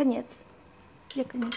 Конец. Где конец?